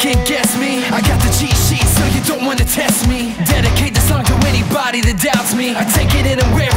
Can't guess me. I got the cheat sheet so you don't wanna test me. Dedicate the song to anybody that doubts me. I take it in and wear